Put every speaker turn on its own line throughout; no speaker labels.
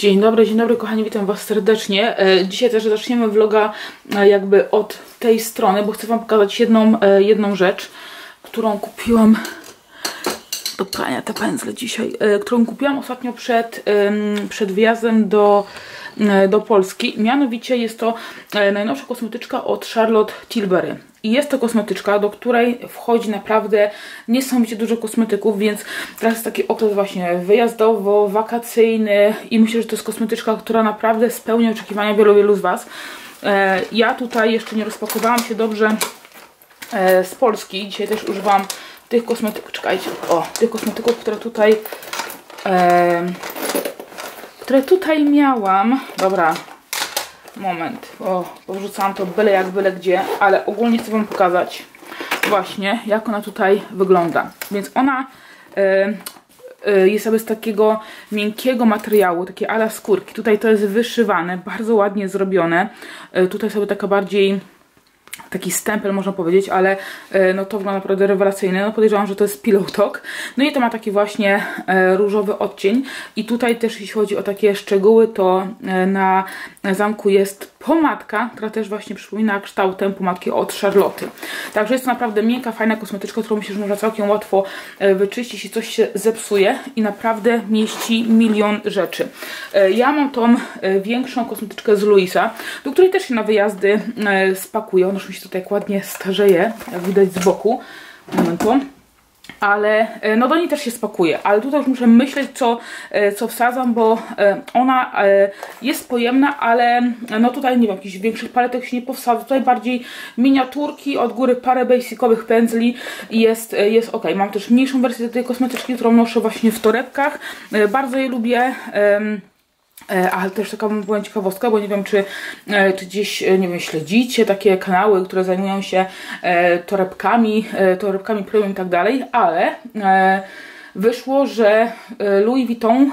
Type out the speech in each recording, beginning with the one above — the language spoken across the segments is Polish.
Dzień dobry, dzień dobry kochani, witam Was serdecznie. E, dzisiaj też zaczniemy vloga e, jakby od tej strony, bo chcę Wam pokazać jedną, e, jedną rzecz, którą kupiłam do prania, te pędzle dzisiaj, którą kupiłam ostatnio przed, przed wyjazdem do, do Polski. Mianowicie jest to najnowsza kosmetyczka od Charlotte Tilbury. I jest to kosmetyczka, do której wchodzi naprawdę niesamowicie dużo kosmetyków, więc teraz jest taki okres właśnie wyjazdowo-wakacyjny i myślę, że to jest kosmetyczka, która naprawdę spełnia oczekiwania wielu, wielu z Was. E, ja tutaj jeszcze nie rozpakowałam się dobrze e, z Polski. Dzisiaj też używam tych kosmetyków, czekajcie, o, tych kosmetyków, które tutaj e, które tutaj miałam. Dobra, moment, bo powrzucałam to byle jak byle gdzie, ale ogólnie chcę Wam pokazać właśnie jak ona tutaj wygląda. Więc ona y, y, jest sobie z takiego miękkiego materiału, takie ala skórki. Tutaj to jest wyszywane, bardzo ładnie zrobione. Y, tutaj sobie taka bardziej taki stempel można powiedzieć, ale e, no to wygląda naprawdę rewelacyjnie. No podejrzewam, że to jest Pillow Talk. No i to ma taki właśnie e, różowy odcień i tutaj też jeśli chodzi o takie szczegóły, to e, na zamku jest pomadka, która też właśnie przypomina kształtem pomadki od Charlotte. Także jest to naprawdę miękka, fajna kosmetyczka, którą myślę, że można całkiem łatwo wyczyścić, jeśli coś się zepsuje i naprawdę mieści milion rzeczy. Ja mam tą większą kosmetyczkę z Luisa, do której też się na wyjazdy spakuję. Ona już mi się tutaj ładnie starzeje, jak widać z boku. Momentu ale e, no do niej też się spakuje, ale tutaj już muszę myśleć co, e, co wsadzam, bo e, ona jest pojemna, ale no tutaj nie wiem, jakichś większych paletek się nie powsadza, tutaj bardziej miniaturki, od góry parę basicowych pędzli i jest, jest ok. Mam też mniejszą wersję tej kosmetyczki, którą noszę właśnie w torebkach, bardzo je lubię, ale też taka była ciekawostka, bo nie wiem, czy, e, czy gdzieś, e, nie wiem, śledzicie takie kanały, które zajmują się torebkami, torebkami premium i tak dalej, ale wyszło, że Louis Vuitton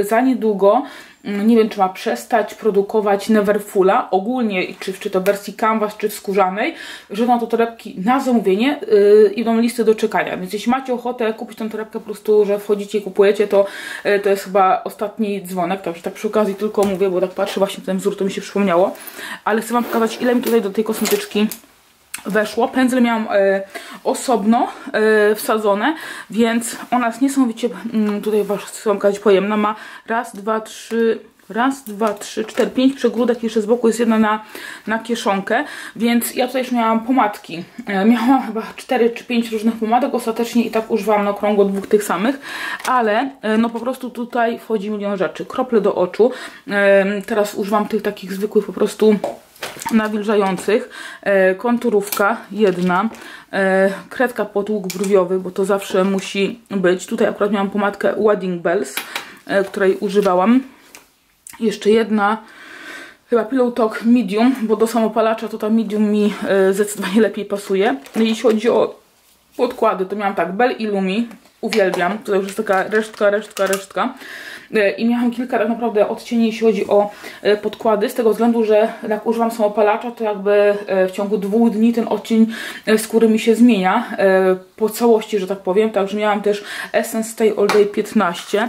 za niedługo nie wiem, czy ma przestać produkować Neverfulla, ogólnie, czy, czy to w wersji canvas, czy w skórzanej, że są to torebki na zamówienie yy, i będą listy do czekania. Więc jeśli macie ochotę kupić tę torebkę po prostu, że wchodzicie i kupujecie, to yy, to jest chyba ostatni dzwonek, także tak przy okazji tylko mówię, bo tak patrzę właśnie ten wzór, to mi się przypomniało. Ale chcę Wam pokazać, ile mi tutaj do tej kosmetyczki weszło. Pędzle miałam e, osobno e, wsadzone, więc ona jest niesamowicie, mm, tutaj pokazać, pojemna. Ma raz, dwa, trzy, raz, dwa, trzy, cztery, pięć przegródek, jeszcze z boku jest jedna na, na kieszonkę, więc ja tutaj już miałam pomadki. E, miałam chyba cztery czy pięć różnych pomadek ostatecznie i tak używałam na okrągło dwóch tych samych, ale no po prostu tutaj wchodzi milion rzeczy. Krople do oczu, teraz używam tych takich zwykłych po prostu nawilżających, e, konturówka jedna, e, kredka pod brwiowy, bo to zawsze musi być. Tutaj akurat miałam pomadkę Wedding Bells, e, której używałam. Jeszcze jedna, chyba Pillow Talk Medium, bo do samopalacza to ta medium mi zdecydowanie lepiej pasuje. Jeśli chodzi o podkłady, to miałam tak, Bell Illumi, uwielbiam, tutaj już jest taka resztka, resztka, resztka. E, i miałam kilka tak naprawdę odcieni, jeśli chodzi o e, podkłady, z tego względu, że jak używam samopalacza, to jakby e, w ciągu dwóch dni ten odcień skóry mi się zmienia po całości, że tak powiem, także miałam też Essence Stay All Day 15.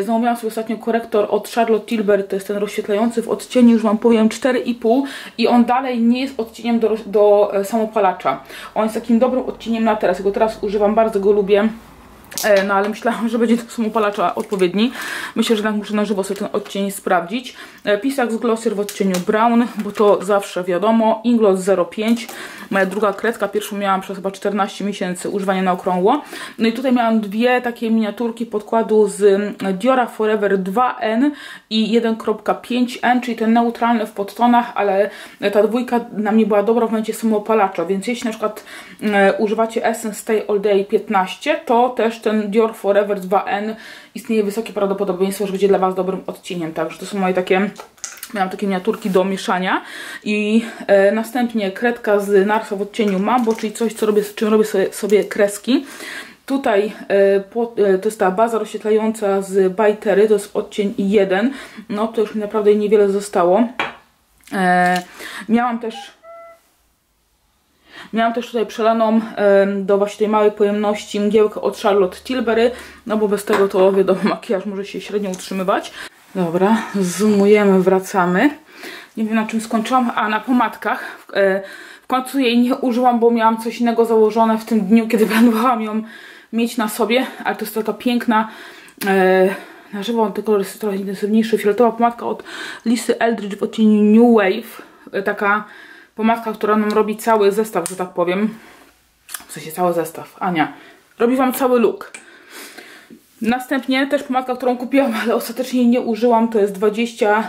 Zamówiłam sobie ostatnio korektor od Charlotte Tilbury, to jest ten rozświetlający w odcieniu, już Wam powiem 4,5 i on dalej nie jest odcieniem do, do samopalacza. On jest takim dobrym odcieniem na teraz, go teraz używam, bardzo go lubię. E, no ale myślałam, że będzie to samopalacza odpowiedni. Myślę, że tak muszę na żywo sobie ten odcień sprawdzić. E, pisak z Glossier w odcieniu Brown, bo to zawsze wiadomo. Ingloss 05. Moja druga kredka, pierwszą miałam przez chyba 14 miesięcy używania na okrągło. No i tutaj miałam dwie takie miniaturki podkładu z mm, Diora Forever 2N i 1.5N, czyli ten neutralny w podtonach, ale ta dwójka na mnie była dobra w momencie samopalacza, więc jeśli na przykład e, używacie Essence Stay All Day 15, to też ten Dior Forever 2N istnieje wysokie prawdopodobieństwo, że będzie dla Was dobrym odcieniem. Także to są moje takie Miałam takie miniaturki do mieszania i e, następnie kredka z Narsa w odcieniu Mambo, czyli coś, co robię, czym robię sobie, sobie kreski. Tutaj e, po, e, to jest ta baza rozświetlająca z Bajtery, to jest odcień 1. No to już mi naprawdę niewiele zostało. E, miałam też Miałam też tutaj przelaną do właśnie tej małej pojemności mgiełkę od Charlotte Tilbury, no bo bez tego to wiadomo makijaż może się średnio utrzymywać. Dobra, zoomujemy, wracamy. Nie wiem na czym skończyłam, a na pomadkach. E, w końcu jej nie użyłam, bo miałam coś innego założone w tym dniu, kiedy planowałam ją mieć na sobie, ale to jest taka piękna e, na żywo, ten kolor jest trochę intensywniejszy, fioletowa pomadka od Lisy Eldridge w odcieniu New Wave. E, taka pomadka, która nam robi cały zestaw, że tak powiem. W sensie cały zestaw. Ania, robi Wam cały look. Następnie też pomadka, którą kupiłam, ale ostatecznie nie użyłam, to jest 20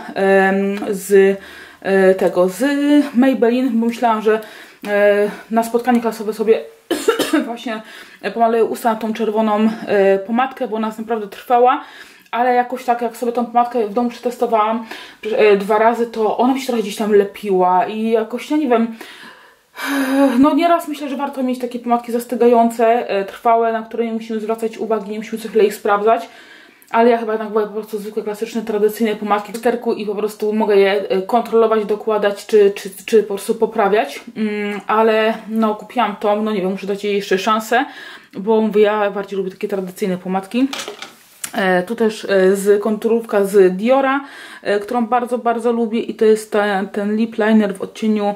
z e, tego, z Maybelline, bo myślałam, że e, na spotkanie klasowe sobie właśnie pomaluję usta tą czerwoną e, pomadkę, bo ona naprawdę trwała ale jakoś tak jak sobie tą pomadkę w domu przetestowałam dwa razy, to ona mi się trochę gdzieś tam lepiła i jakoś, ja nie wiem, no nieraz myślę, że warto mieć takie pomadki zastygające, e, trwałe, na które nie musimy zwracać uwagi, nie musimy co chwilę sprawdzać. Ale ja chyba jednak wolę po prostu zwykłe, klasyczne, tradycyjne pomadki w sterku i po prostu mogę je e, kontrolować, dokładać czy, czy, czy po prostu poprawiać. Mm, ale no kupiłam tą, no nie wiem, muszę dać jej jeszcze szansę, bo mówię, ja bardziej lubię takie tradycyjne pomadki. E, tu też e, z konturówka z Diora, e, którą bardzo, bardzo lubię i to jest ta, ten lip liner w odcieniu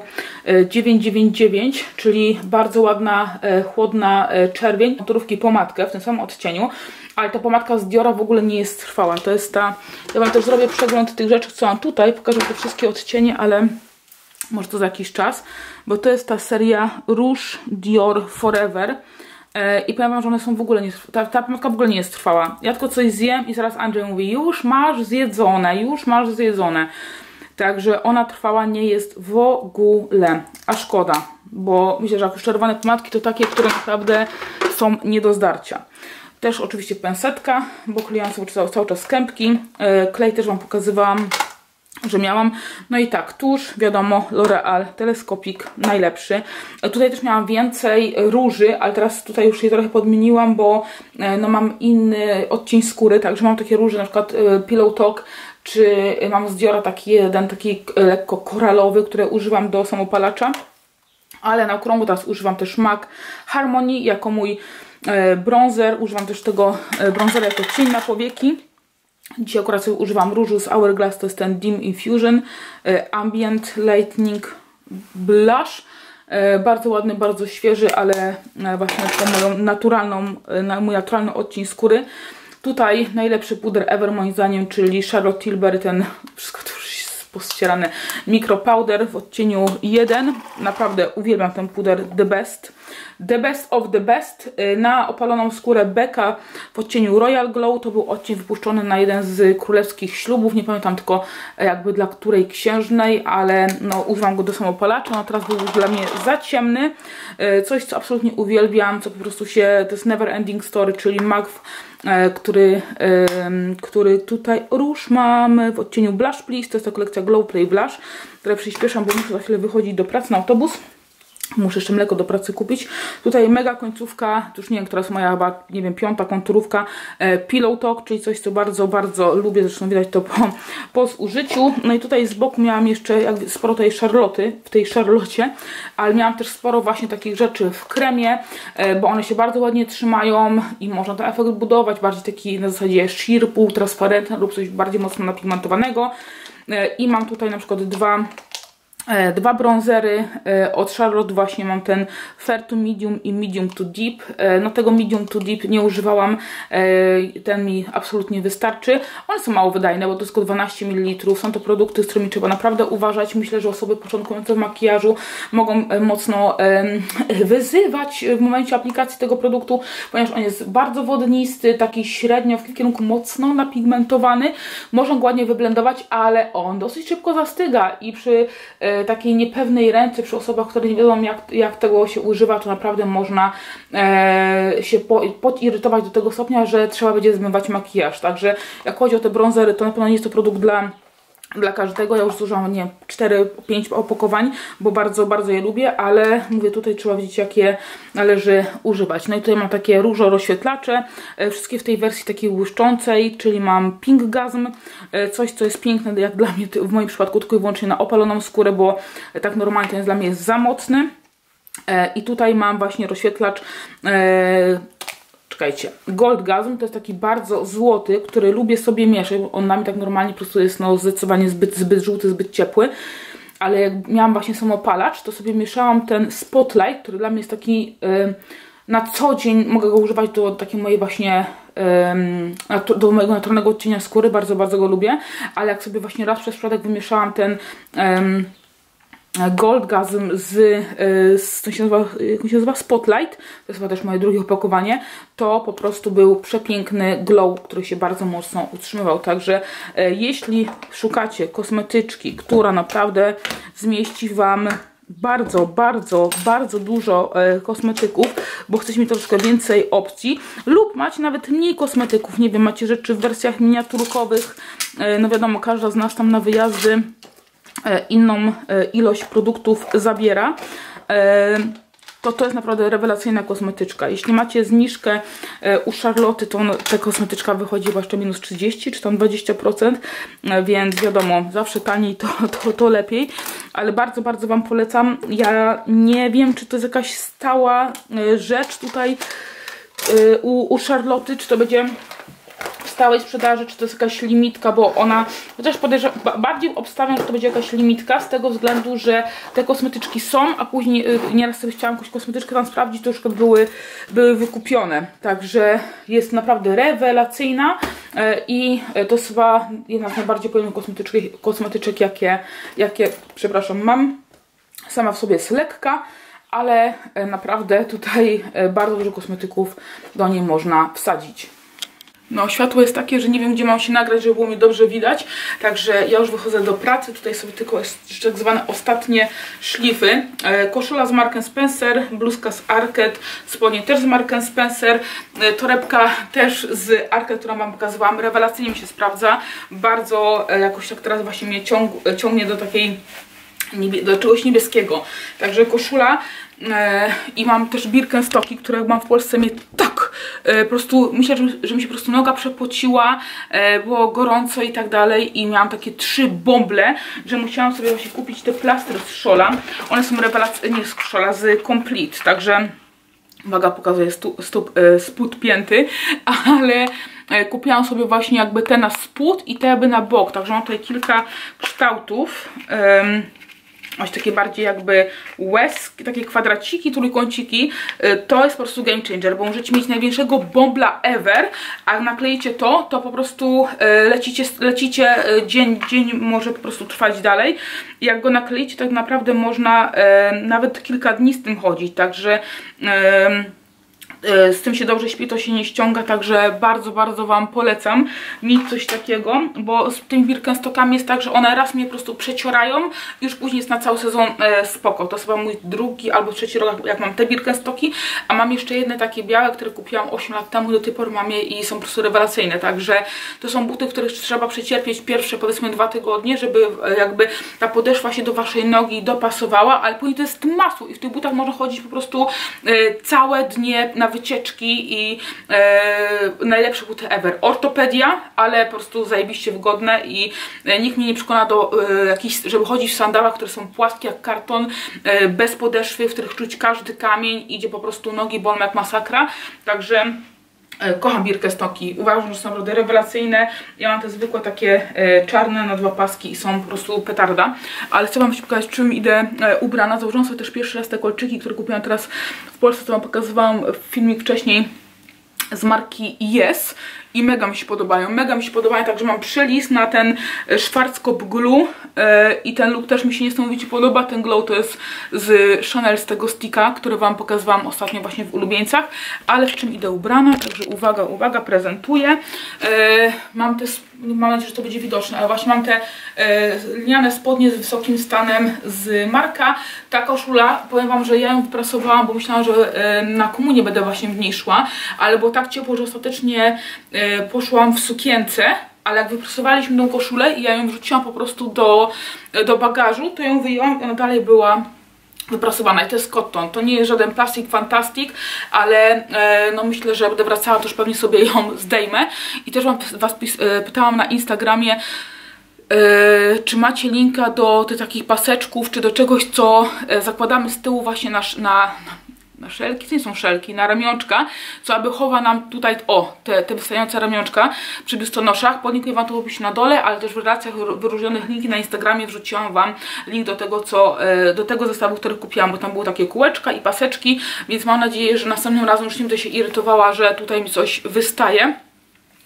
999, czyli bardzo ładna, chłodna czerwień, konturówki pomadkę w tym samym odcieniu, ale ta pomadka z Diora w ogóle nie jest trwała. To jest ta, ja Wam też zrobię przegląd tych rzeczy, co mam tutaj, pokażę te wszystkie odcienie, ale może to za jakiś czas, bo to jest ta seria Rouge Dior Forever. E, I powiem wam, że one są w ogóle nie, ta, ta w ogóle nie jest trwała. Ja tylko coś zjem i zaraz Andrzej mówi, już masz zjedzone, już masz zjedzone. Także ona trwała nie jest w ogóle. A szkoda, bo myślę, że jak czerwone pomadki to takie, które naprawdę są nie do zdarcia. Też oczywiście pensetka, bo klejam sobie cały, cały czas kępki. E, klej też Wam pokazywałam że miałam. No i tak, tuż wiadomo, L'Oreal, teleskopik najlepszy. Tutaj też miałam więcej róży, ale teraz tutaj już je trochę podmieniłam, bo e, no mam inny odcień skóry, także mam takie róże, na przykład e, Pillow Talk, czy mam z Diora taki jeden, taki e, lekko koralowy, który używam do samopalacza. Ale na okrągło teraz używam też MAC Harmony jako mój bronzer. Używam też tego bronzera jako cień na powieki. Dzisiaj akurat sobie używam różu z Hourglass, to jest ten Dim Infusion e, Ambient Lightning Blush. E, bardzo ładny, bardzo świeży, ale e, właśnie moją naturalną, mój naturalny odcień skóry. Tutaj najlepszy puder ever moim zdaniem, czyli Charlotte Tilbury, ten wszystko pościerane, Micro Powder w odcieniu 1. Naprawdę uwielbiam ten puder, the best. The Best of the Best y, na opaloną skórę Becca w odcieniu Royal Glow. To był odcień wypuszczony na jeden z królewskich ślubów. Nie pamiętam tylko e, jakby dla której księżnej, ale no, używam go do samopalacza. No teraz był dla mnie za ciemny. E, coś, co absolutnie uwielbiam, co po prostu się, to jest Never Ending Story, czyli e, który, który tutaj róż mamy w odcieniu Blush Please, to jest ta kolekcja Glow Play Blush, które przyspieszam, bo muszę za chwilę wychodzić do pracy na autobus. Muszę jeszcze mleko do pracy kupić. Tutaj mega końcówka, już nie wiem, która jest moja chyba, nie wiem, piąta konturówka e, Pillow Talk, czyli coś, co bardzo, bardzo lubię. Zresztą widać to po, po zużyciu. No i tutaj z boku miałam jeszcze jak, sporo tej szarloty, w tej szarlocie, ale miałam też sporo właśnie takich rzeczy w kremie, e, bo one się bardzo ładnie trzymają i można ten efekt budować, bardziej taki na zasadzie sheer, półtransparentny lub coś bardziej mocno napigmentowanego. E, I mam tutaj na przykład dwa dwa bronzery e, od Charlotte właśnie mam ten Fair to Medium i Medium to Deep. E, no tego Medium to Deep nie używałam, ten mi absolutnie wystarczy. One są mało wydajne, bo to tylko 12 ml. Są to produkty, z którymi trzeba naprawdę uważać. Myślę, że osoby początkujące w makijażu mogą mocno wyzywać w momencie aplikacji tego produktu, ponieważ on jest bardzo wodnisty, taki średnio w kierunku mocno napigmentowany. Można go ładnie wyblendować, ale on dosyć szybko zastyga i przy E, takiej niepewnej ręce przy osobach, które nie wiedzą jak, jak tego się używa, to naprawdę można e, się po, podirytować do tego stopnia, że trzeba będzie zmywać makijaż. Także jak chodzi o te bronzery, to na pewno nie jest to produkt dla dla każdego. Ja już zużyłam, nie 4-5 opakowań, bo bardzo, bardzo je lubię, ale mówię, tutaj trzeba wiedzieć, jakie należy używać. No i tutaj mam takie różo rozświetlacze, e, wszystkie w tej wersji takiej błyszczącej, czyli mam Pink Gasm, e, coś, co jest piękne, jak dla mnie, w moim przypadku tylko i wyłącznie na opaloną skórę, bo tak normalnie ten jest dla mnie jest za mocny. E, I tutaj mam właśnie rozświetlacz czekajcie, Gold to jest taki bardzo złoty, który lubię sobie mieszać, on na mnie tak normalnie po prostu jest no zdecydowanie zbyt, zbyt żółty, zbyt ciepły, ale jak miałam właśnie samopalacz, to sobie mieszałam ten Spotlight, który dla mnie jest taki na co dzień, mogę go używać do takiej mojej właśnie do mojego naturalnego odcienia skóry, bardzo, bardzo go lubię, ale jak sobie właśnie raz przez przypadek wymieszałam ten y, Goldgasm z, e, z to się nazywa, jak się nazywa? Spotlight, to jest chyba też moje drugie opakowanie, to po prostu był przepiękny glow, który się bardzo mocno utrzymywał. Także e, jeśli szukacie kosmetyczki, która naprawdę zmieści Wam bardzo, bardzo, bardzo dużo e, kosmetyków, bo chcecie mieć troszkę więcej opcji lub macie nawet mniej kosmetyków, nie wiem, macie rzeczy w wersjach miniaturkowych, no wiadomo, każda z nas tam na wyjazdy inną e, ilość produktów zabiera, e, to to jest naprawdę rewelacyjna kosmetyczka. Jeśli macie zniżkę u Charlotte, to ta kosmetyczka wychodzi jeszcze minus 30 czy tam 20%, więc wiadomo, zawsze taniej to, to, to lepiej, ale bardzo, bardzo Wam polecam. Ja nie wiem, czy to jest jakaś stała rzecz tutaj u, u Charlotte, czy to będzie stałej sprzedaży, czy to jest jakaś limitka, bo ona, chociaż podejrzewam, bardziej obstawiam, że to będzie jakaś limitka, z tego względu, że te kosmetyczki są, a później y, nieraz sobie chciałam jakąś kosmetyczkę tam sprawdzić, to już były, były wykupione. Także jest naprawdę rewelacyjna y, i to jest chyba jedna z najbardziej pojemnych kosmetyczek, kosmetyczek jakie, jakie, przepraszam, mam. Sama w sobie jest lekka, ale y, naprawdę tutaj bardzo dużo kosmetyków do niej można wsadzić. No, światło jest takie, że nie wiem, gdzie mam się nagrać, żeby było mi dobrze widać. Także ja już wychodzę do pracy. Tutaj sobie tylko jest tak zwane ostatnie szlify. E, koszula z Marken Spencer, bluzka z Arket, spodnie też z Marken Spencer, e, torebka też z Arket, którą Wam pokazywałam. Rewelacyjnie mi się sprawdza. Bardzo e, jakoś tak teraz właśnie mnie ciąg ciągnie do takiej do czegoś niebieskiego. Także koszula e, i mam też Birkenstocki, które mam w Polsce mnie tak e, po prostu, myślę, że, że mi się po prostu noga przepociła, e, było gorąco i tak dalej i miałam takie trzy bąble, że musiałam sobie właśnie kupić te plastry z Szola. One są rewelacyjne, z Szola, z Complete, także uwaga, pokazuję stu, stup, e, spód pięty, ale e, kupiłam sobie właśnie jakby te na spód i te jakby na bok, także mam tutaj kilka kształtów. Właśnie takie bardziej jakby łezki, takie kwadraciki, trójkąciki, y, to jest po prostu game changer, bo możecie mieć największego bombla ever, a nakleicie to, to po prostu y, lecicie, lecicie y, dzień, dzień może po prostu trwać dalej. Jak go nakleicie, tak naprawdę można nawet kilka dni z tym chodzić, także... E, z tym się dobrze śpi, to się nie ściąga, także bardzo, bardzo Wam polecam mieć coś takiego, bo z tymi Birkenstockami jest tak, że one raz mnie po prostu przeciorają już później jest na cały sezon e, spoko. To chyba mój drugi albo trzeci rok, jak mam te Birkenstocki, a mam jeszcze jedne takie białe, które kupiłam 8 lat temu, do tej pory mam je i są po prostu rewelacyjne, także to są buty, których trzeba przecierpieć pierwsze powiedzmy dwa tygodnie, żeby e, jakby ta podeszwa się do Waszej nogi dopasowała, ale później to jest masło i w tych butach można chodzić po prostu e, całe dnie na wycieczki i e, najlepsze buty ever. Ortopedia, ale po prostu zajebiście wygodne i e, nikt mnie nie przekona do e, jakichś, żeby chodzić w sandałach, które są płaskie jak karton, e, bez podeszwy, w których czuć każdy kamień, idzie po prostu nogi bolą jak masakra, także Kocham Birkenstocki, uważam, że są naprawdę rewelacyjne. Ja mam te zwykłe takie e, czarne na dwa paski i są po prostu petarda. Ale chcę Wam pokazać, czym idę e, ubrana. Założyłam sobie też pierwszy raz te kolczyki, które kupiłam teraz Polsce, to Wam pokazywałam filmik wcześniej z marki Yes i mega mi się podobają, mega mi się podobają, także mam przelis na ten e, Schwarzkopf Glue yy, i ten look też mi się niesamowicie podoba, ten glow to jest z Chanel z tego sticka, który Wam pokazywałam ostatnio właśnie w ulubieńcach, ale w czym idę ubrana, także uwaga, uwaga, prezentuję. Yy, mam te, mam nadzieję, że to będzie widoczne, ale właśnie mam te yy, lniane spodnie z wysokim stanem z Marka, ta koszula, powiem Wam, że ja ją wyprasowałam, bo myślałam, że na komunie będę właśnie w niej szła, ale było tak ciepło, że ostatecznie E, poszłam w sukience, ale jak wyprasowaliśmy tą koszulę i ja ją wrzuciłam po prostu do, do bagażu, to ją wyjęłam i ona dalej była wyprasowana i to jest cotton. To nie jest żaden plastik fantastic, ale e, no myślę, że będę wracała, to już pewnie sobie ją zdejmę. I też wam, Was e, pytałam na Instagramie, e, czy macie linka do tych takich paseczków, czy do czegoś, co e, zakładamy z tyłu właśnie na, na, na szelki, to nie są szelki, na ramionczka, co aby chowa nam tutaj, o, te, te wystające ramionczka przy biustonoszach. Podlinkuję Wam to opisie na dole, ale też w relacjach wyróżnionych linki na Instagramie wrzuciłam Wam link do tego, co, e, do tego zestawu, który kupiłam, bo tam były takie kółeczka i paseczki, więc mam nadzieję, że następnym razem już nie będę się irytowała, że tutaj mi coś wystaje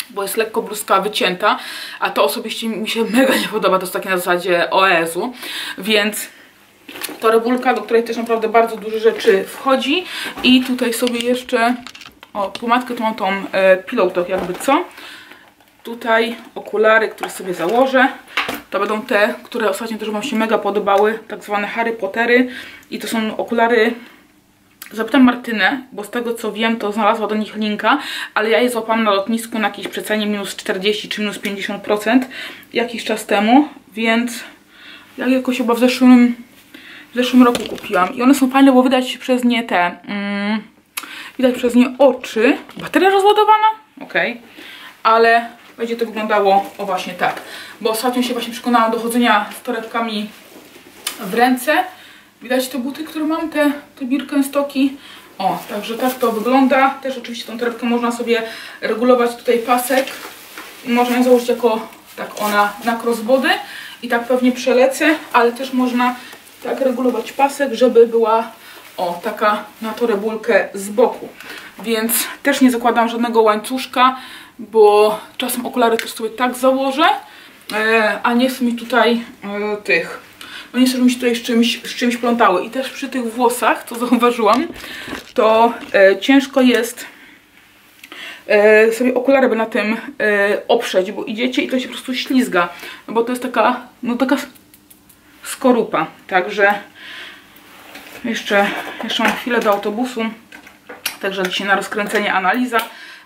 bo jest lekko bluzka wycięta, a to osobiście mi się mega nie podoba, to jest takie na zasadzie OES-u, więc torebulka, do której też naprawdę bardzo dużo rzeczy wchodzi. I tutaj sobie jeszcze, o pomadkę to tą e, Pillow Talk jakby co, tutaj okulary, które sobie założę, to będą te, które ostatnio też Wam się mega podobały, tak zwane Harry Pottery. I to są okulary Zapytam Martynę, bo z tego co wiem, to znalazła do nich linka, ale ja je złapałam na lotnisku na jakiejś przecenie minus 40 czy minus 50% jakiś czas temu, więc ja jakoś chyba w zeszłym, w zeszłym roku kupiłam. I one są fajne, bo widać przez nie te, mm, widać przez nie oczy. Bateria rozładowana? Okej. Okay. Ale będzie to wyglądało o właśnie tak. Bo ostatnio się właśnie przekonałam do chodzenia z torebkami w ręce Widać te buty, które mam, te, te Birkenstocki. O, także tak to wygląda. Też oczywiście tą torebkę można sobie regulować tutaj pasek. Można ją założyć jako tak ona na crossbody i tak pewnie przelecę, ale też można tak regulować pasek, żeby była o, taka na torebulkę z boku. Więc też nie zakładam żadnego łańcuszka, bo czasem okulary też sobie tak założę, e, a nie chcę mi tutaj e, tych bo nie chcę, mi się tutaj z czymś, z czymś plątały. I też przy tych włosach, co zauważyłam, to e, ciężko jest sobie okulary by na tym oprzeć, bo idziecie i to się po prostu ślizga, no bo to jest taka, no taka skorupa, także jeszcze, jeszcze mam chwilę do autobusu, także dzisiaj na rozkręcenie analiza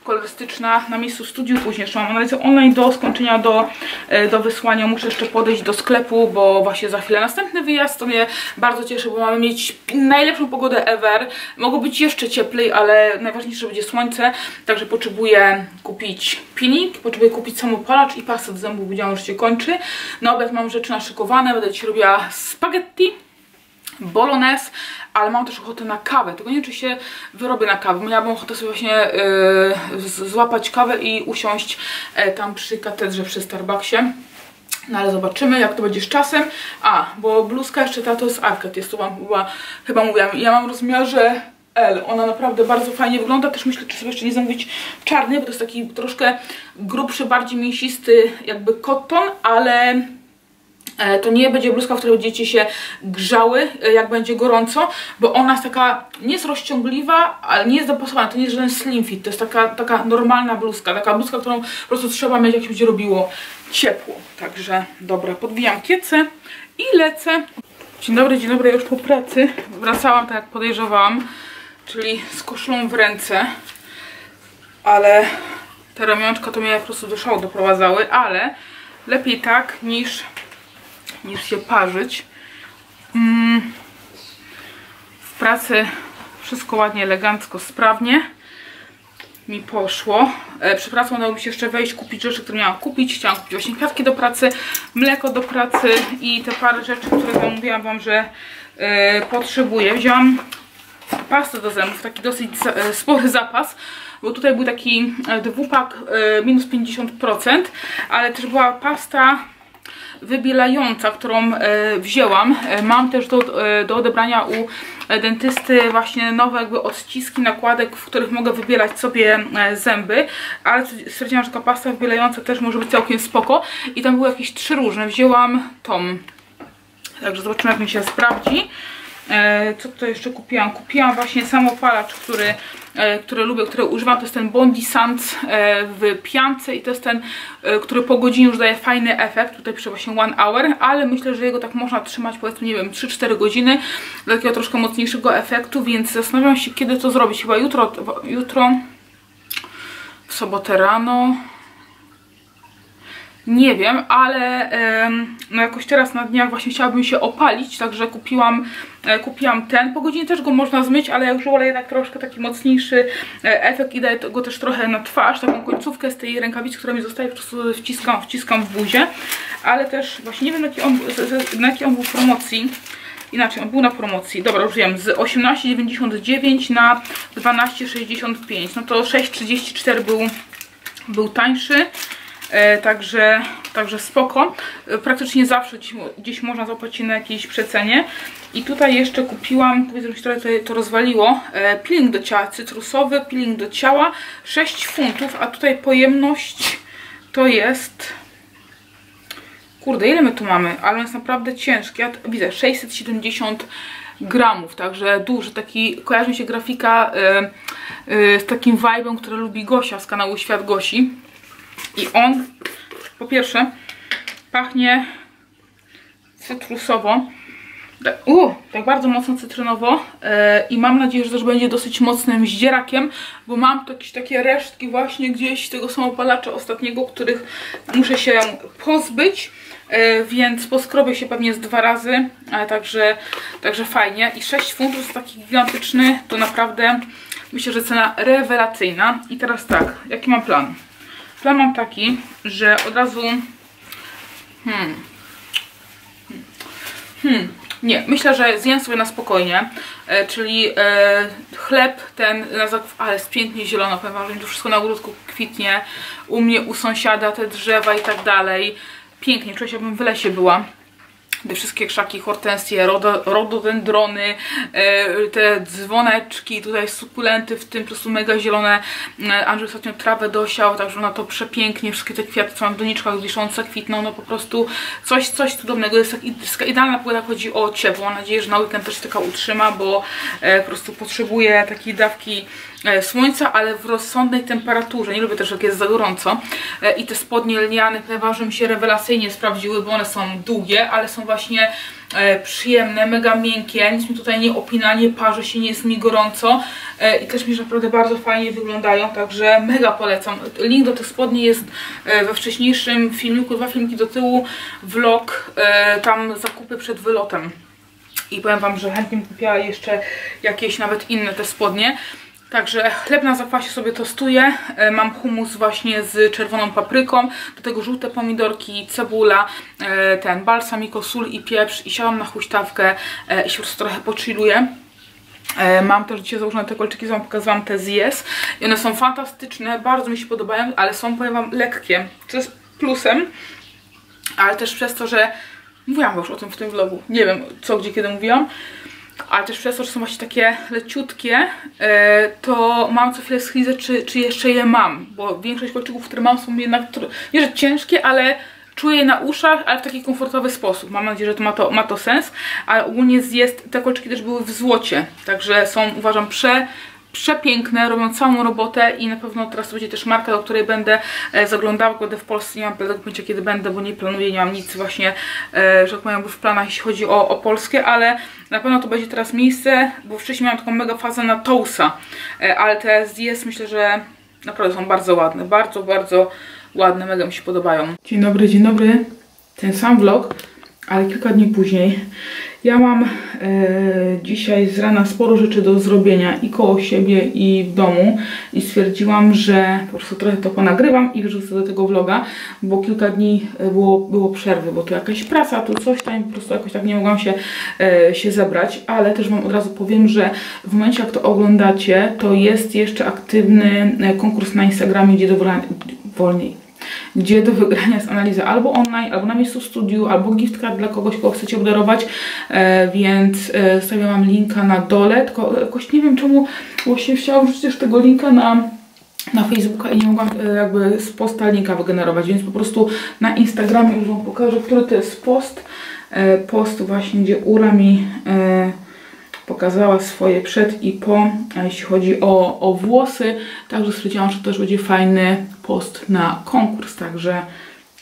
kolorystyczna na miejscu studiów. Później jeszcze mam analizę online do skończenia, do, e, do wysłania. Muszę jeszcze podejść do sklepu, bo właśnie za chwilę następny wyjazd. To mnie bardzo cieszę, bo mamy mieć najlepszą pogodę ever. Mogło być jeszcze cieplej, ale najważniejsze, będzie słońce. Także potrzebuję kupić peeling, potrzebuję kupić samopalacz i pastę do zębów, widziałam, że się kończy. Na obiad mam rzeczy naszykowane, będę dzisiaj robiła spaghetti bolognese, ale mam też ochotę na kawę. Tego nie wiem, czy się wyrobię na kawę. Miałabym ochotę sobie właśnie yy, złapać kawę i usiąść yy, tam przy katedrze, przy Starbucksie. No ale zobaczymy, jak to będzie z czasem. A, bo bluzka jeszcze ta to jest Arket. Jest to wam chyba, chyba mówiłam. Ja mam rozmiarze L. Ona naprawdę bardzo fajnie wygląda. Też myślę, czy sobie jeszcze nie zamówić czarny, bo to jest taki troszkę grubszy, bardziej mięsisty jakby koton, ale to nie będzie bluzka, w której będziecie się grzały, e, jak będzie gorąco, bo ona jest taka, nie jest rozciągliwa, ale nie jest dopasowana, to nie jest żaden slim fit, to jest taka, taka normalna bluzka, taka bluzka, którą po prostu trzeba mieć, jak się będzie robiło ciepło. Także dobra, podwijam kiece i lecę. Dzień dobry, dzień dobry, już po pracy. Wracałam tak jak podejrzewałam, czyli z koszulą w ręce, ale te ramionczka to mnie po prostu do szału doprowadzały, ale lepiej tak niż niż się parzyć. Mm. W pracy wszystko ładnie, elegancko, sprawnie mi poszło. E, przed pracą udało mi się jeszcze wejść, kupić rzeczy, które miałam kupić. Chciałam kupić właśnie kwiatki do pracy, mleko do pracy i te parę rzeczy, które zamówiłam Wam, że e, potrzebuję. Wziąłam pastę do zębów, taki dosyć e, spory zapas, bo tutaj był taki dwupak minus 50%, ale też była pasta wybielająca, którą e, wzięłam. E, mam też do, e, do odebrania u dentysty właśnie nowe jakby odciski nakładek, w których mogę wybielać sobie zęby, ale stwierdziłam, że taka pasta wybielająca też może być całkiem spoko i tam były jakieś trzy różne. Wzięłam tą, także zobaczymy jak mi się sprawdzi. Co tutaj jeszcze kupiłam? Kupiłam właśnie samopalacz, który E, które lubię, które używam, to jest ten Bondi Sands e, w piance i to jest ten, e, który po godzinie już daje fajny efekt, tutaj pisze właśnie one hour, ale myślę, że jego tak można trzymać powiedzmy, nie wiem, 3-4 godziny do takiego troszkę mocniejszego efektu, więc zastanawiam się, kiedy to zrobić, chyba jutro, jutro w sobotę rano, nie wiem, ale no jakoś teraz na dniach właśnie chciałabym się opalić, także kupiłam, e, kupiłam ten. Po godzinie też go można zmyć, ale ja już wolę jednak troszkę taki mocniejszy e, efekt. I daję go też trochę na twarz, taką końcówkę z tej rękawicy, która mi zostaje, po prostu wciskam, wciskam w buzie, ale też właśnie nie wiem na jaki on, na jaki on był promocji, inaczej, on był na promocji, dobra, już wiem, z 18,99 na 12,65, no to 6,34 był, był tańszy, także, także spoko. E, praktycznie zawsze gdzieś, gdzieś można złapać na jakiejś przecenie. I tutaj jeszcze kupiłam, powiedzmy, że trochę to rozwaliło, e, peeling do ciała cytrusowy, peeling do ciała, 6 funtów, a tutaj pojemność to jest Kurde, ile my tu mamy? Ale on jest naprawdę ciężki. Ja widzę 670 gramów, także duży. Taki, kojarzy mi się grafika yy, yy, z takim vibe'em, który lubi Gosia z kanału Świat Gosi. I on, po pierwsze, pachnie cytrusowo. Tak, tak bardzo mocno cytrynowo yy, i mam nadzieję, że też będzie dosyć mocnym zdzierakiem, bo mam tu jakieś takie resztki właśnie gdzieś tego samopalacza ostatniego, których muszę się pozbyć. E, więc poskrobię się pewnie z dwa razy, ale także, także fajnie. I 6 funtów jest taki gigantyczny, to naprawdę myślę, że cena rewelacyjna. I teraz tak, jaki mam plan? Plan mam taki, że od razu... Hmm, hmm, nie, myślę, że zjem sobie na spokojnie, e, czyli e, chleb ten na zakup, ale jest pięknie zielono, powiem wam, to wszystko na ogródku kwitnie, u mnie, u sąsiada te drzewa i tak dalej. Pięknie, czuję się jakbym w lesie była te wszystkie krzaki, hortensje, rodo, rododendrony, e, te dzwoneczki, tutaj sukulenty, w tym po prostu mega zielone. E, Andrzej ostatnio trawę dosiał, także na to przepięknie, wszystkie te kwiaty, co mam w doniczkach wiszące, kwitną, no po prostu coś, coś cudownego. Jest, tak, jest idealna pogoda, chodzi o ciepło. Mam nadzieję, że na weekend też się taka utrzyma, bo e, po prostu potrzebuję takiej dawki słońca, ale w rozsądnej temperaturze. Nie lubię też jak jest za gorąco. I te spodnie lniane, powiem że mi się rewelacyjnie sprawdziły, bo one są długie, ale są właśnie e, przyjemne, mega miękkie, nic mi tutaj nie opina, nie parzy się, nie jest mi gorąco i też mi naprawdę bardzo fajnie wyglądają, także mega polecam. Link do tych spodni jest we wcześniejszym filmiku, dwa filmiki do tyłu, vlog, tam zakupy przed wylotem. I powiem Wam, że chętnie kupiła jeszcze jakieś nawet inne te spodnie. Także chleb na zakwasie sobie tostuję. E, mam humus właśnie z czerwoną papryką, do tego żółte pomidorki, cebula, e, ten balsamiko, sól i pieprz i siałam na huśtawkę e, i się po trochę pochilluję. Mam też dzisiaj założone te kolczyki, z Wam pokazałam te z Yes i one są fantastyczne, bardzo mi się podobają, ale są, powiem Wam, lekkie, co jest plusem, ale też przez to, że mówiłam już o tym w tym vlogu, nie wiem co, gdzie, kiedy mówiłam, ale też przez to, że są właśnie takie leciutkie, e, to mam co chwilę schizę, czy, czy jeszcze je mam, bo większość kolczyków, które mam są jednak, nie że ciężkie, ale czuję je na uszach, ale w taki komfortowy sposób. Mam nadzieję, że to ma to, ma to sens, ale ogólnie jest, te kolczyki też były w złocie, także są uważam prze przepiękne, robią całą robotę i na pewno teraz będzie też marka, do której będę e, zaglądała, będę w Polsce, nie mam tego pojęcia kiedy będę, bo nie planuję, nie mam nic właśnie, e, że tak powiem, w planach jeśli chodzi o, o Polskę, ale na pewno to będzie teraz miejsce, bo wcześniej miałam taką mega fazę na Tousa, e, ale te jest myślę, że naprawdę są bardzo ładne, bardzo, bardzo ładne, mega mi się podobają. Dzień dobry, dzień dobry, ten sam vlog, ale kilka dni później. Ja mam e, dzisiaj z rana sporo rzeczy do zrobienia i koło siebie i w domu. I stwierdziłam, że po prostu trochę to ponagrywam i wrzucę do tego vloga, bo kilka dni było, było przerwy, bo tu jakaś praca, tu coś tam, po prostu jakoś tak nie mogłam się, e, się zebrać, ale też Wam od razu powiem, że w momencie jak to oglądacie, to jest jeszcze aktywny e, konkurs na Instagramie, gdzie dowolnie wolniej gdzie do wygrania jest analiza albo online, albo na miejscu studiu, albo gift card dla kogoś, kogo chcecie obdarować, e, więc e, stawiam linka na dole, tylko jakoś nie wiem czemu właśnie chciałam wrzucić tego linka na na Facebooka i nie mogłam e, jakby z posta linka wygenerować, więc po prostu na Instagramie już Wam pokażę, który to jest post. Post właśnie, gdzie Ura mi pokazała swoje przed i po, jeśli chodzi o, o włosy. Także stwierdziłam, że to też będzie fajny post na konkurs, także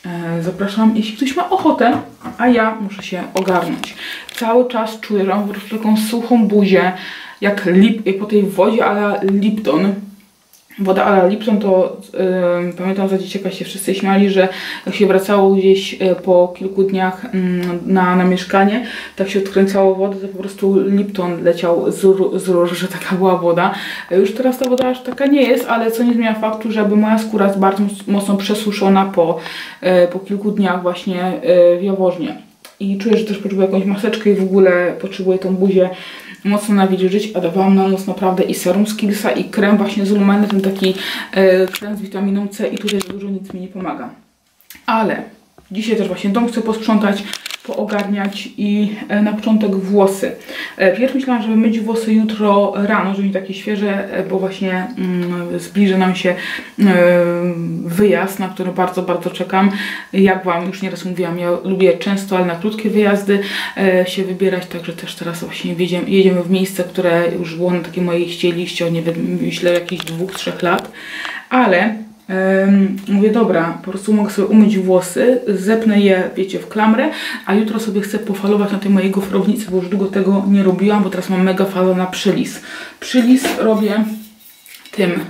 e, zapraszam, jeśli ktoś ma ochotę, a ja muszę się ogarnąć. Cały czas czuję, że mam po prostu taką suchą buzię, jak lip, po tej wodzie, ale Lipton woda ala Lipton to yy, pamiętam za dzieciaka się wszyscy śmiali, że jak się wracało gdzieś yy, po kilku dniach na, na mieszkanie, tak się odkręcało wodę, to po prostu Lipton leciał z, z róż, że taka była woda. Już teraz ta woda aż taka nie jest, ale co nie zmienia faktu, że moja skóra jest bardzo mocno przesuszona po, y, po kilku dniach właśnie y, w i czuję, że też potrzebuję jakąś maseczkę i w ogóle potrzebuję tą buzię mocno nawilżyć, a dawałam na noc naprawdę i serum z Killsa i krem właśnie z Lumeny, ten taki e, krem z witaminą C i tutaj dużo nic mi nie pomaga. Ale dzisiaj też właśnie dom chcę posprzątać, poogarniać i e, na początek włosy. E, Pierw myślałam, żeby myć włosy jutro rano, żeby mieć takie świeże, e, bo właśnie mm, zbliży nam się wyjazd, na który bardzo, bardzo czekam. Jak Wam już nieraz mówiłam, ja lubię często, ale na krótkie wyjazdy się wybierać, także też teraz właśnie jedziemy, jedziemy w miejsce, które już było na takiej mojej ścieliście od nie wiem, myślę jakichś dwóch, trzech lat, ale mówię, dobra, po prostu mogę sobie umyć włosy, zepnę je, wiecie, w klamrę, a jutro sobie chcę pofalować na tej mojej gofrownicy, bo już długo tego nie robiłam, bo teraz mam mega falę na przylis. Przylis robię tym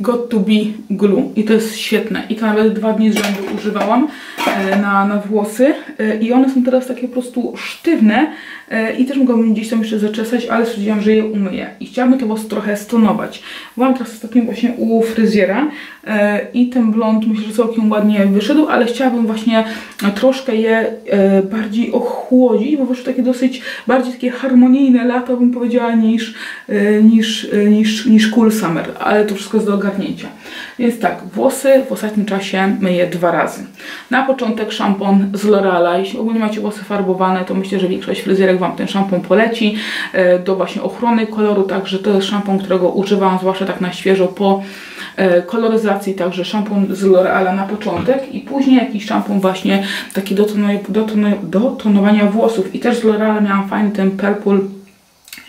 Got to be glue i to jest świetne i to nawet dwa dni z rzędu używałam na, na włosy e, i one są teraz takie po prostu sztywne e, i też mogłabym gdzieś tam jeszcze zaczesać, ale stwierdziłam, że je umyję i chciałabym te włosy trochę stonować. Byłam teraz ostatnio właśnie u fryzjera i ten blond myślę, że całkiem ładnie wyszedł, ale chciałabym właśnie troszkę je bardziej ochłodzić, bo wyszły takie dosyć bardziej takie harmonijne lata bym powiedziała niż, niż, niż, niż cool summer, ale to wszystko jest do ogarnięcia. Więc tak, włosy w ostatnim czasie myję dwa razy. Na początek szampon z L'Oreala. Jeśli ogólnie macie włosy farbowane, to myślę, że większość fryzjerek Wam ten szampon poleci e, do właśnie ochrony koloru, także to jest szampon, którego używam, zwłaszcza tak na świeżo po e, koloryzacji, także szampon z L'Oreala na początek i później jakiś szampon właśnie taki do, tonowania, do, do tonowania włosów i też z L'Oreala miałam fajny ten Purple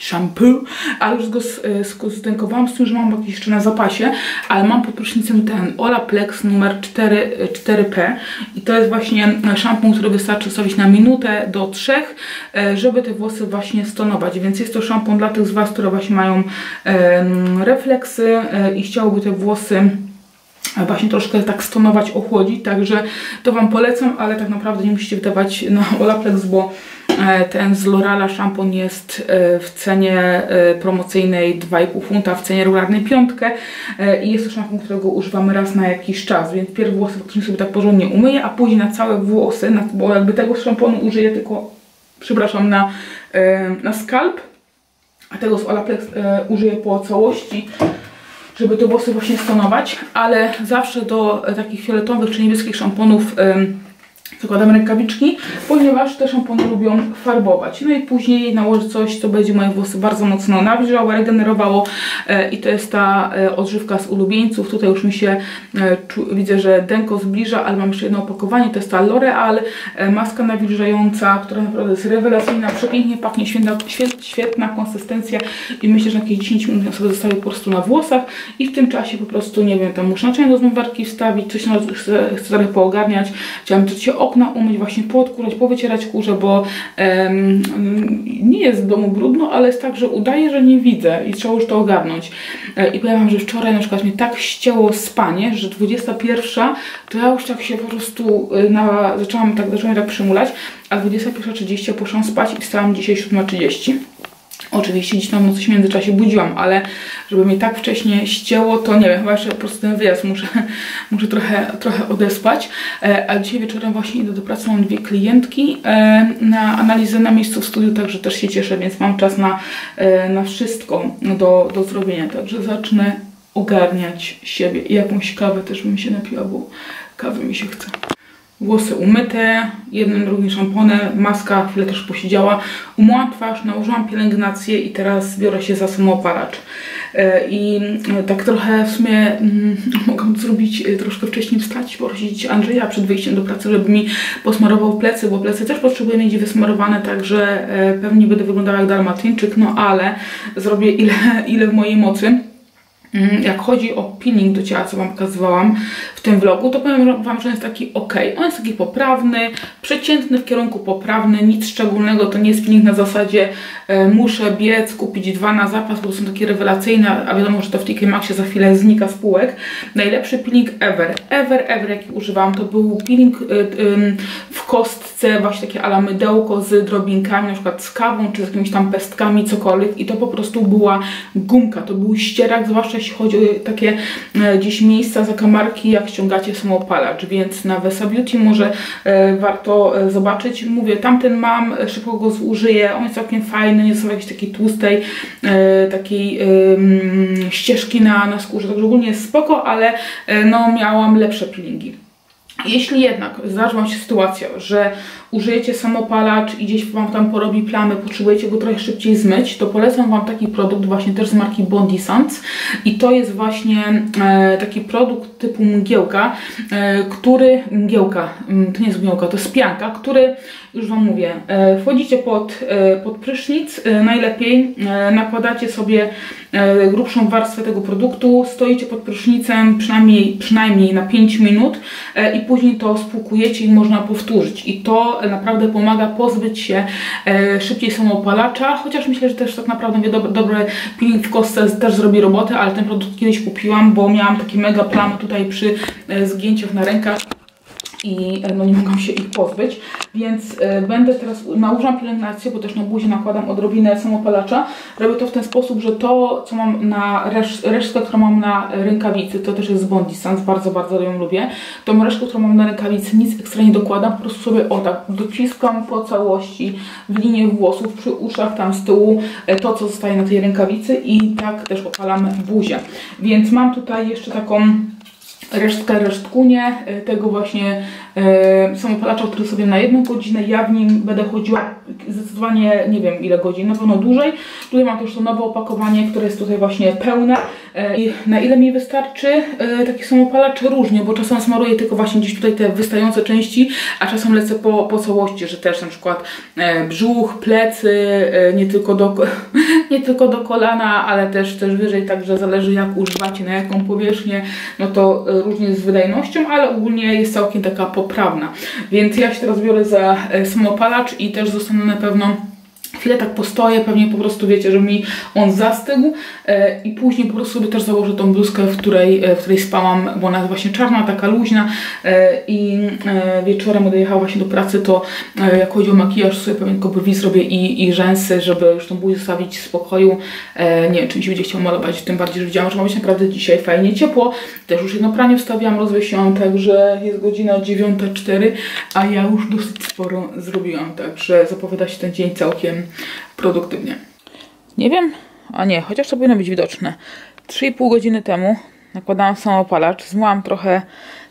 shampoo, ale już go zdękowałam z tym, że mam jakiś jeszcze na zapasie, ale mam pod prysznicem ten Olaplex numer 4, 4P i to jest właśnie szampon, który wystarczy stawić na minutę do trzech, e, żeby te włosy właśnie stonować, więc jest to szampon dla tych z Was, które właśnie mają refleksy e, i chciałoby te włosy właśnie troszkę tak stonować, ochłodzić, także to Wam polecam, ale tak naprawdę nie musicie wydawać na Olaplex, bo E, ten z Lorala szampon jest e, w cenie e, promocyjnej 2,5 funta, w cenie regularnej piątkę. I jest to szampon, którego używamy raz na jakiś czas, więc pierw włosy faktycznie sobie tak porządnie umyję, a później na całe włosy, bo jakby tego szamponu użyję tylko, przepraszam, na, na skalp, a tego z Olaplex użyję po całości, żeby te włosy właśnie stanować, ale zawsze do takich fioletowych czy niebieskich szamponów zakładam rękawiczki, ponieważ te szampony lubią farbować. No i później nałożę coś, co będzie moje włosy bardzo mocno nawilżało, regenerowało e, i to jest ta e, odżywka z ulubieńców. Tutaj już mi się e, widzę, że denko zbliża, ale mam jeszcze jedno opakowanie, to jest ta L'Oreal maska nawilżająca, która naprawdę jest rewelacyjna, przepięknie pachnie, świetna, świetna konsystencja i myślę, że jakieś 10 minut sobie zostawię po prostu na włosach i w tym czasie po prostu, nie wiem, tam muszę naczynia do zmywarki wstawić, coś chcę, chcę trochę poogarniać, chciałam coś się okna umyć, właśnie podkurać, powycierać kurze, bo um, nie jest w domu brudno, ale jest tak, że udaje, że nie widzę i trzeba już to ogarnąć. E, I powiem Wam, że wczoraj na przykład mnie tak ścięło spanie, że 21 to ja już tak się po prostu e, na, zaczęłam tak, zaczęłam tak przymulać, a 21.30 poszłam spać i wstałam dzisiaj 7.30. Oczywiście gdzieś tam coś w międzyczasie budziłam, ale żeby mnie tak wcześnie ścięło, to nie wiem, chyba jeszcze po prostu ten wyjazd muszę, muszę trochę, trochę odespać. E, a dzisiaj wieczorem właśnie idę do pracy, mam dwie klientki e, na analizę na miejscu w studiu, także też się cieszę, więc mam czas na, e, na wszystko do, do zrobienia. Także zacznę ogarniać siebie i jakąś kawę też bym się napiła, bo kawy mi się chce włosy umyte, jednym, drugim szamponem, maska chwilę też posiedziała, umyłam twarz, nałożyłam pielęgnację i teraz biorę się za samoopalacz. E, I e, tak trochę w sumie mm, mogłam zrobić e, troszkę wcześniej wstać, prosić Andrzeja przed wyjściem do pracy, żeby mi posmarował plecy, bo plecy też potrzebuję mieć wysmarowane, także pewnie będę wyglądała jak dalmatyńczyk, no ale zrobię ile, ile w mojej mocy. Mm, jak chodzi o peeling do ciała, co Wam pokazywałam tym vlogu, to powiem Wam, że jest taki ok. On jest taki poprawny, przeciętny w kierunku poprawny, nic szczególnego, to nie jest peeling na zasadzie e, muszę biec, kupić dwa na zapas, bo to są takie rewelacyjne, a wiadomo, że to w TK Maxie za chwilę znika z półek. Najlepszy peeling ever, ever, ever jaki używałam, to był peeling y, y, w kostce, właśnie takie ala mydełko z drobinkami, na przykład z kawą, czy z jakimiś tam pestkami, cokolwiek i to po prostu była gumka, to był ścierak, zwłaszcza jeśli chodzi o takie e, gdzieś miejsca, zakamarki, jak ściągacie samopalacz, więc na Vesa Beauty może e, warto e, zobaczyć. Mówię, tamten mam, e, szybko go zużyję, on jest całkiem fajny, nie jest jakiejś takiej tłustej, takiej ścieżki na, na skórze, także ogólnie jest spoko, ale no miałam lepsze peelingi. Jeśli jednak zdarzy Wam się sytuacja, że użyjecie samopalacz i gdzieś Wam tam porobi plamy, potrzebujecie go trochę szybciej zmyć, to polecam Wam taki produkt właśnie też z marki Bondi Sands. I to jest właśnie e, taki produkt typu mgiełka, e, który, mgiełka, mm, to nie jest mgiełka, to jest pianka, który, już Wam mówię, e, wchodzicie pod, e, pod prysznic, e, najlepiej e, nakładacie sobie grubszą warstwę tego produktu, stoicie pod prysznicem przynajmniej, przynajmniej na 5 minut e, i później to spłukujecie i można powtórzyć. I to naprawdę pomaga pozbyć się e, szybciej samopalacza, chociaż myślę, że też tak naprawdę mówię, dobre, dobre peeling w kostce też zrobi robotę, ale ten produkt kiedyś kupiłam, bo miałam takie mega plamy tutaj przy e, zgięciach na rękach i e, no nie mogłam się ich pozbyć, więc e, będę teraz, nałożyłam pielęgnację, bo też na buzi nakładam odrobinę samopalacza. Robię to w ten sposób, że to, co mam na resz, resztkę, którą mam na rękawicy, to też jest z Sans, bardzo, bardzo ją lubię. Tą resztkę, którą mam na rękawicy, nic ekstra nie dokładam, po prostu sobie o tak dociskam po całości w linię włosów, przy uszach, tam z tyłu, e, to co zostaje na tej rękawicy i tak też opalam buzię. Więc mam tutaj jeszcze taką resztkę resztkunie e, tego właśnie samopalacza, który sobie na jedną godzinę. Ja w nim będę chodziła zdecydowanie nie wiem ile godzin, na pewno dłużej. Tutaj mam też to nowe opakowanie, które jest tutaj właśnie pełne. E, I na ile mi wystarczy e, taki samopalacz? Różnie, bo czasem smaruję tylko właśnie gdzieś tutaj te wystające części, a czasem lecę po, po całości, że też na przykład e, brzuch, plecy, e, nie tylko do, nie tylko do kolana, ale też, też wyżej, także zależy jak używacie, na jaką powierzchnię, no to e, różnie z wydajnością, ale ogólnie jest całkiem taka poprawna. Więc ja się teraz biorę za e, samopalacz i też zostanę na pewno chwilę tak postoję, pewnie po prostu wiecie, że mi on zastygł e, i później po prostu sobie też założę tą bluzkę, w której, e, w której spałam, bo ona jest właśnie czarna, taka luźna e, i wieczorem, gdy jechałam właśnie do pracy, to jak chodzi o makijaż, sobie pewnie tylko brwi zrobię i, i rzęsy, żeby już tą buzię zostawić w spokoju. Nie wiem, czy mi się będzie chciał malować, tym bardziej, że widziałam, że ma być naprawdę dzisiaj fajnie ciepło. Też już jedno pranie wstawiłam, rozwiesiłam, także jest godzina 9.04, a ja już dosyć sporo zrobiłam, także zapowiada się ten dzień całkiem produktywnie. Nie wiem, a nie, chociaż to powinno być widoczne. 3,5 godziny temu nakładałam samopalacz, zmłałam trochę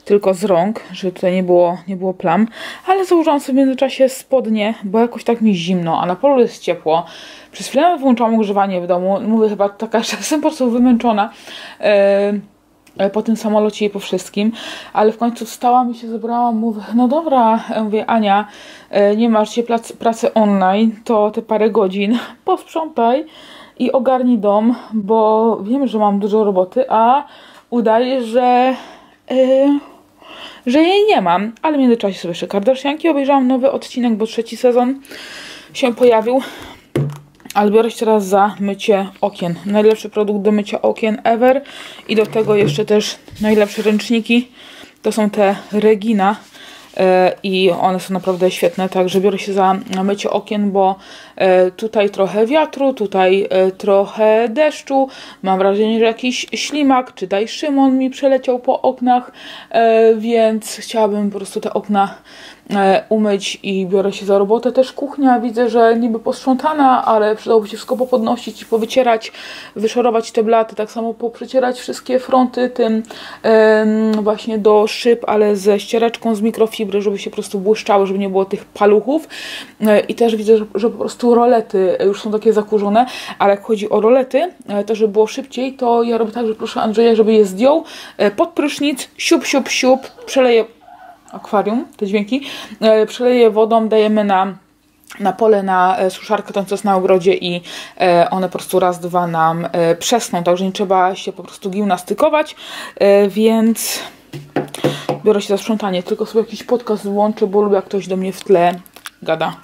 tylko z rąk, żeby tutaj nie było, nie było plam, ale założyłam sobie w międzyczasie spodnie, bo jakoś tak mi zimno, a na polu jest ciepło. Przez chwilę włączałam ogrzewanie w domu, mówię chyba taka, że jestem po prostu wymęczona. Yy, po tym samolocie i po wszystkim, ale w końcu wstałam i się zebrałam, mówię, no dobra, mówię, Ania, e, nie masz się pracy, online, to te parę godzin posprzątaj i ogarnij dom, bo wiem, że mam dużo roboty, a udaje, że e, że jej nie mam, ale w międzyczasie sobie jeszcze Kardashianki obejrzałam nowy odcinek, bo trzeci sezon się pojawił. Ale biorę się teraz za mycie okien. Najlepszy produkt do mycia okien ever. I do tego jeszcze też najlepsze ręczniki. To są te Regina. E, I one są naprawdę świetne, także biorę się za mycie okien, bo e, tutaj trochę wiatru, tutaj e, trochę deszczu. Mam wrażenie, że jakiś ślimak, czy daj Szymon mi przeleciał po oknach, więc chciałabym po prostu te okna umyć i biorę się za robotę. Też kuchnia widzę, że niby posprzątana, ale przydałoby się wszystko popodnosić i powycierać, wyszorować te blaty, tak samo poprzecierać wszystkie fronty tym właśnie do szyb, ale ze ściereczką z mikrofibry, żeby się po prostu błyszczały, żeby nie było tych paluchów. E, I też widzę, że, po prostu rolety już są takie zakurzone, ale jak chodzi o rolety, e, to żeby było szybciej, to ja robię tak, że proszę Andrzeja, żeby je zdjął e, pod prysznic, siup, siup, siup, przeleję akwarium, te dźwięki, e, przeleję wodą, dajemy na na pole, na e, suszarkę, to co jest na ogrodzie i e, one po prostu raz, dwa nam przesną, także nie trzeba się po prostu gimnastykować, więc biorę się za sprzątanie, tylko sobie jakiś podcast włączę, bo lubię jak ktoś do mnie w tle gada.